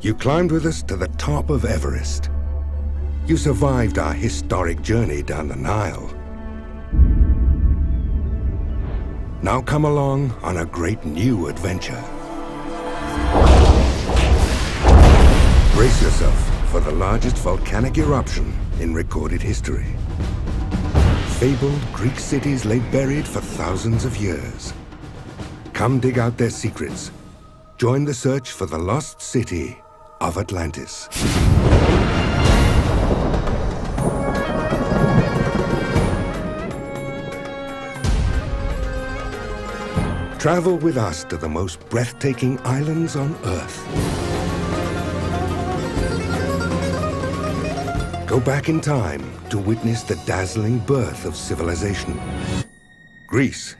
You climbed with us to the top of Everest. You survived our historic journey down the Nile. Now come along on a great new adventure. Brace yourself for the largest volcanic eruption in recorded history. Fabled Greek cities lay buried for thousands of years. Come dig out their secrets. Join the search for the lost city of Atlantis. Travel with us to the most breathtaking islands on Earth. Go back in time to witness the dazzling birth of civilization. Greece.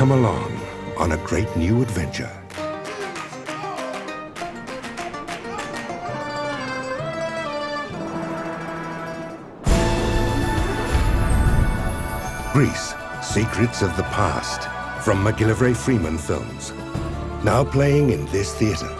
Come along on a great new adventure. Greece, Secrets of the Past, from MacGillivray Freeman Films. Now playing in this theatre.